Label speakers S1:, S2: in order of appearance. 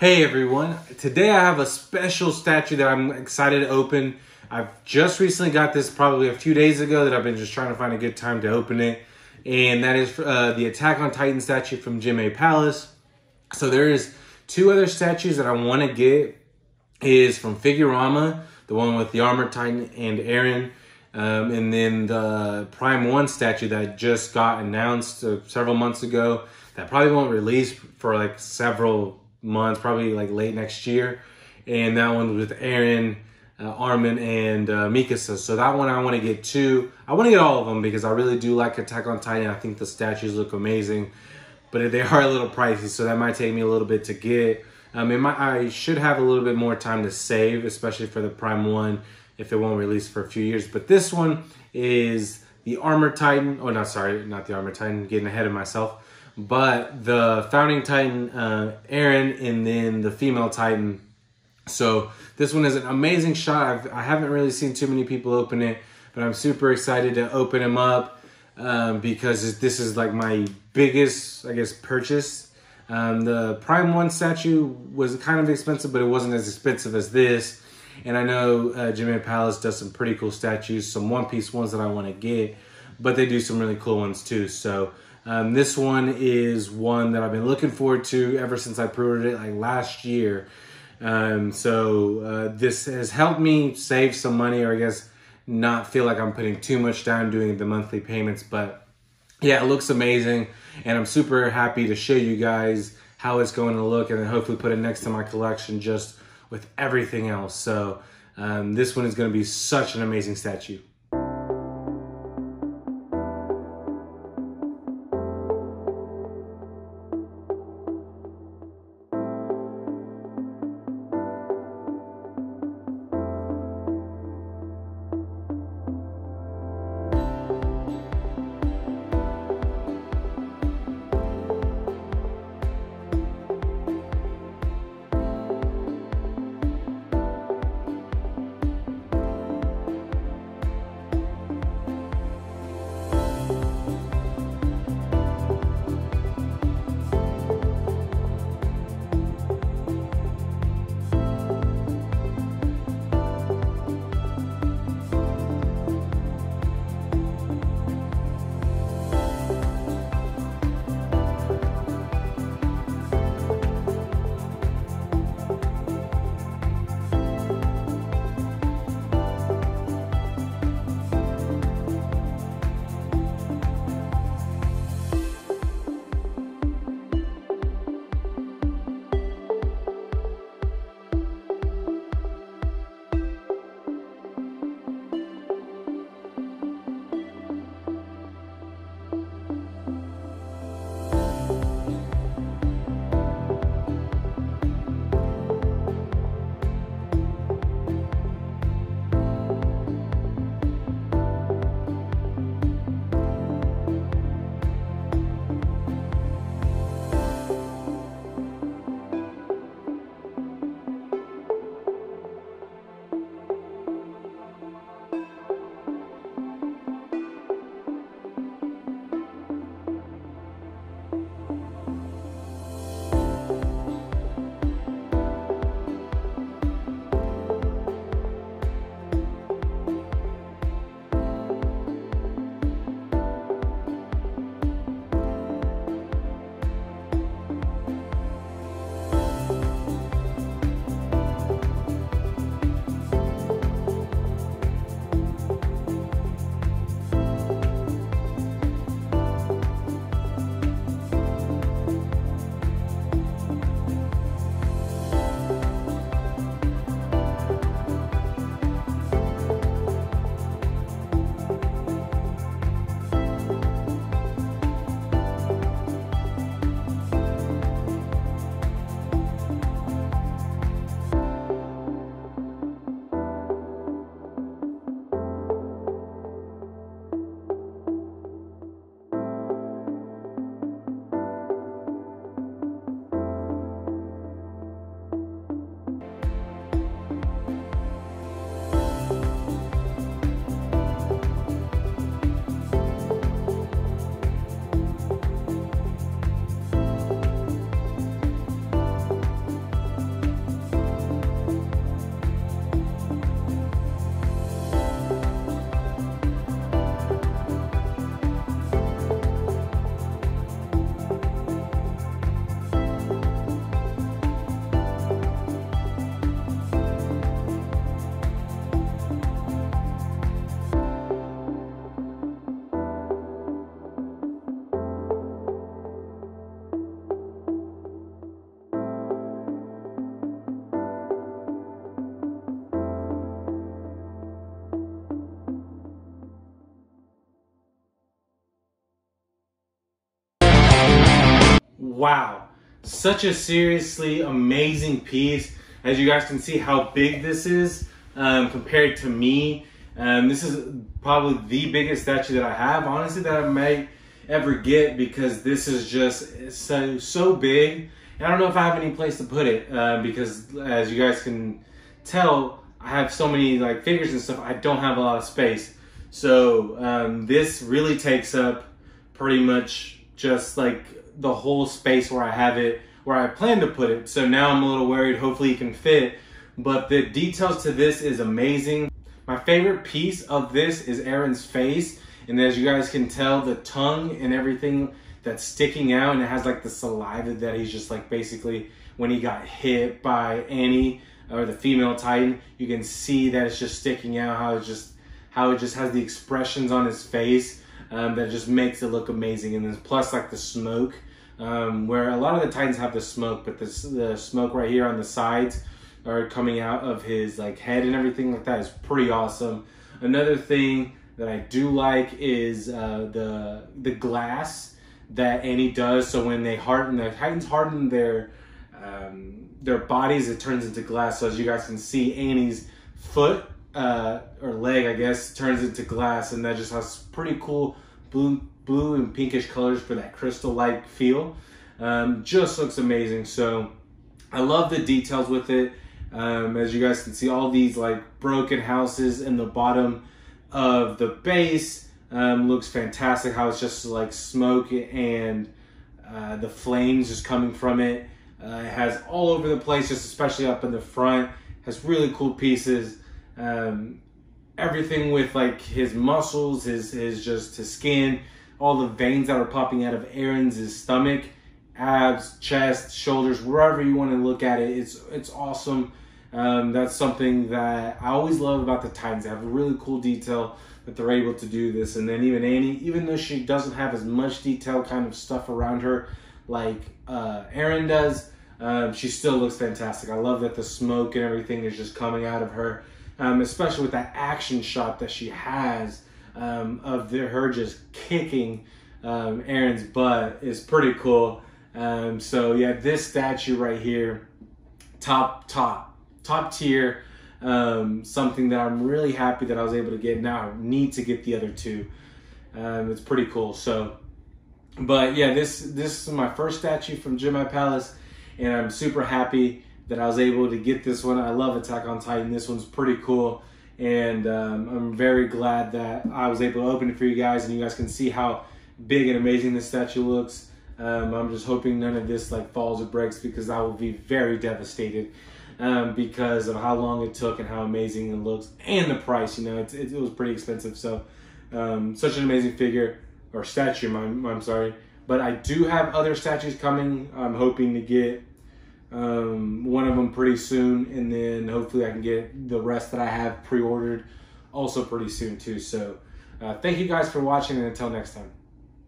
S1: Hey everyone, today I have a special statue that I'm excited to open. I've just recently got this probably a few days ago that I've been just trying to find a good time to open it. And that is uh, the Attack on Titan statue from Jimei Palace. So there is two other statues that I want to get is from Figurama, the one with the Armor Titan and Eren. Um, and then the Prime 1 statue that just got announced uh, several months ago that probably won't release for like several months, probably like late next year. And that one with Eren, uh, Armin, and uh, Mikasa. So that one I want to get two. I want to get all of them because I really do like Attack on Titan. I think the statues look amazing, but they are a little pricey, so that might take me a little bit to get. Um, might, I should have a little bit more time to save, especially for the Prime one, if it won't release for a few years. But this one is the Armor Titan. Oh, no, sorry, not the Armor Titan. Getting ahead of myself but the founding titan uh, Eren and then the female titan. So this one is an amazing shot. I've, I have not really seen too many people open it, but I'm super excited to open them up um, because this is like my biggest, I guess, purchase. Um, the Prime One statue was kind of expensive, but it wasn't as expensive as this. And I know uh, Jimei Palace does some pretty cool statues, some One Piece ones that I want to get, but they do some really cool ones too. So um, this one is one that I've been looking forward to ever since I pre-ordered it like last year. Um, so uh, this has helped me save some money, or I guess not feel like I'm putting too much down doing the monthly payments. But yeah, it looks amazing, and I'm super happy to show you guys how it's going to look, and then hopefully put it next to my collection just with everything else. So um, this one is going to be such an amazing statue. Wow, such a seriously amazing piece. As you guys can see how big this is um, compared to me. Um, this is probably the biggest statue that I have, honestly, that I might ever get because this is just so so big. And I don't know if I have any place to put it uh, because, as you guys can tell, I have so many like figures and stuff. I don't have a lot of space, so um, this really takes up pretty much just like the whole space where I have it, where I plan to put it. So now I'm a little worried. Hopefully, it can fit. But the details to this is amazing. My favorite piece of this is Eren's face. And as you guys can tell, the tongue and everything that's sticking out, and it has like the saliva that he's just like basically when he got hit by Annie or the female Titan, you can see that it's just sticking out. How it just how it just has the expressions on his face um, that just makes it look amazing. And then plus like the smoke, um, where a lot of the Titans have the smoke, but this the smoke right here on the sides are coming out of his like head and everything like that is pretty awesome. Another thing that I do like is uh, the the glass that Annie does. So when they harden, the Titans harden their um, their bodies, it turns into glass. So as you guys can see, Annie's foot uh, or leg, I guess, turns into glass, and that just has pretty cool blue blue and pinkish colors for that crystal-like feel. Um, just looks amazing. So I love the details with it. Um, as you guys can see, all these like broken houses in the bottom of the base um, looks fantastic. How it's just like smoke and uh, the flames just coming from it. Uh, it has all over the place, just especially up in the front. Has really cool pieces. Um, everything with like his muscles, his his just his skin, all the veins that are popping out of Eren's stomach, abs, chest, shoulders, wherever you want to look at it. It's it's awesome. Um, that's something that I always love about the Titans. They have a really cool detail that they're able to do this. And then even Annie, even though she doesn't have as much detail kind of stuff around her like uh, Eren does, um, she still looks fantastic. I love that the smoke and everything is just coming out of her, um, especially with that action shot that she has um, of the, her just kicking um, Eren's butt is pretty cool. Um, so yeah, this statue right here, top, top, top tier. Um, something that I'm really happy that I was able to get. Now I need to get the other two. Um, it's pretty cool. So, but yeah, this this is my first statue from Jimei Palace, and I'm super happy that I was able to get this one. I love Attack on Titan. This one's pretty cool, and um, I'm very glad that I was able to open it for you guys, and you guys can see how big and amazing this statue looks. Um, I'm just hoping none of this like falls or breaks because I will be very devastated um, because of how long it took and how amazing it looks and the price. You know, it, it, was pretty expensive. So, um, such an amazing figure or statue. I'm, I'm sorry, but I do have other statues coming. I'm hoping to get um, one of them pretty soon, and then hopefully I can get the rest that I have pre-ordered also pretty soon too. So, uh, thank you guys for watching, and until next time.